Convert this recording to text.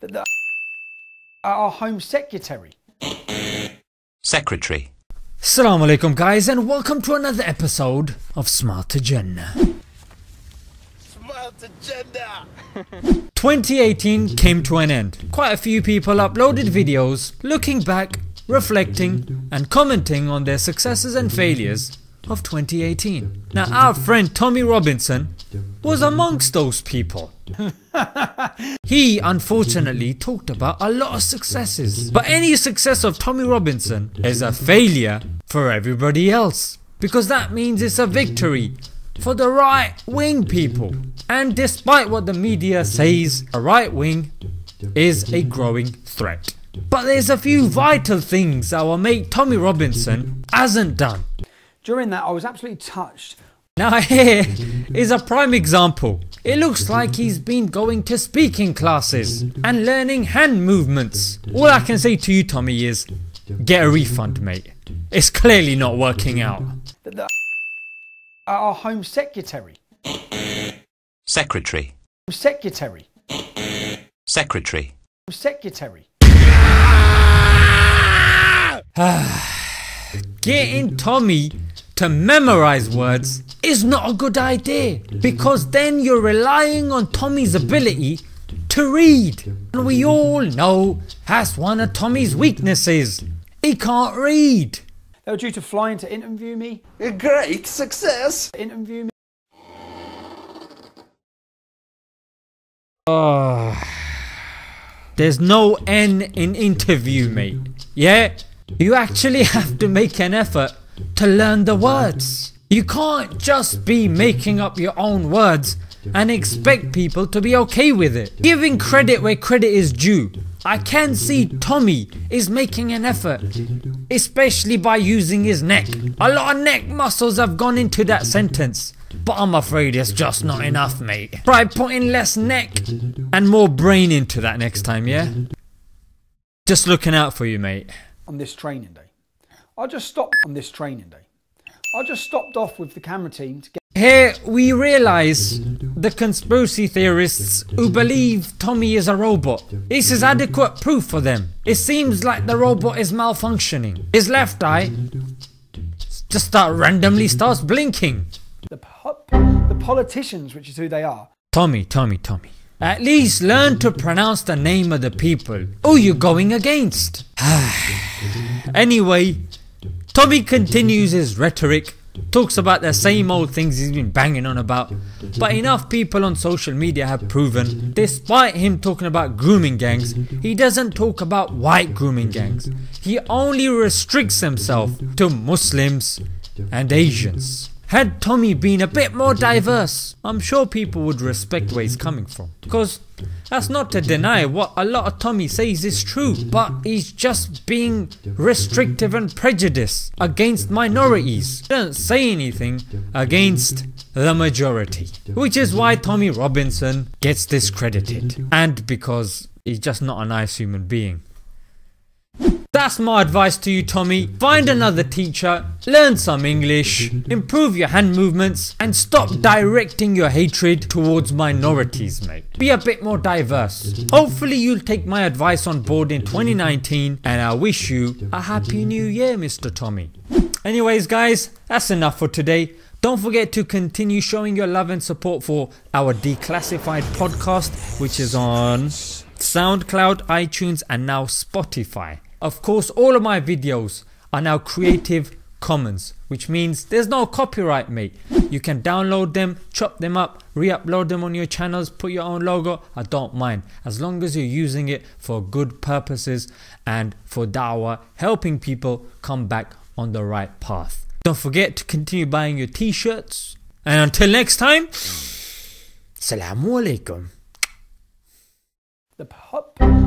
that the our Home Secretary. Secretary. Assalamu alaikum guys and welcome to another episode of Smart Agenda. Smart agenda. 2018 came to an end. Quite a few people uploaded videos looking back, reflecting and commenting on their successes and failures of 2018. Now our friend Tommy Robinson was amongst those people. he unfortunately talked about a lot of successes but any success of Tommy Robinson is a failure for everybody else because that means it's a victory for the right wing people and despite what the media says a right wing is a growing threat. But there's a few vital things our mate Tommy Robinson hasn't done. During that, I was absolutely touched. Now here is a prime example. It looks like he's been going to speaking classes and learning hand movements. All I can say to you Tommy is get a refund mate. It's clearly not working out. That the our Home Secretary. Secretary. Secretary. Secretary. Secretary. Getting Tommy to memorize words is not a good idea because then you're relying on Tommy's ability to read. And we all know that's one of Tommy's weaknesses. He can't read. They were due to fly in to interview me. A great success. Interview me. Ah. There's no N in interview mate. Yeah? You actually have to make an effort to learn the words. You can't just be making up your own words and expect people to be okay with it. Giving credit where credit is due. I can see Tommy is making an effort, especially by using his neck. A lot of neck muscles have gone into that sentence, but I'm afraid it's just not enough mate. Try putting less neck and more brain into that next time yeah? Just looking out for you mate. on this training day. I just stopped on this training day. I just stopped off with the camera team to get Here we realise the conspiracy theorists who believe Tommy is a robot. This is adequate proof for them. It seems like the robot is malfunctioning. His left eye just start randomly starts blinking. the po- the politicians, which is who they are. Tommy, Tommy, Tommy. At least learn to pronounce the name of the people who you're going against. anyway, Tommy continues his rhetoric, talks about the same old things he's been banging on about, but enough people on social media have proven, despite him talking about grooming gangs, he doesn't talk about white grooming gangs. He only restricts himself to Muslims and Asians. Had Tommy been a bit more diverse, I'm sure people would respect where he's coming from. Because that's not to deny what a lot of Tommy says is true, but he's just being restrictive and prejudiced against minorities. He doesn't say anything against the majority. Which is why Tommy Robinson gets discredited. And because he's just not a nice human being. That's my advice to you Tommy. Find another teacher, learn some English, improve your hand movements and stop directing your hatred towards minorities mate. Be a bit more diverse. Hopefully you'll take my advice on board in 2019 and I wish you a happy new year Mr Tommy. Anyways guys, that's enough for today. Don't forget to continue showing your love and support for our declassified podcast which is on SoundCloud, iTunes and now Spotify. Of course all of my videos are now Creative Commons which means there's no copyright mate. You can download them, chop them up, re-upload them on your channels, put your own logo, I don't mind as long as you're using it for good purposes and for da'wah, helping people come back on the right path. Don't forget to continue buying your t-shirts and until next time, Assalamu alaikum. The po-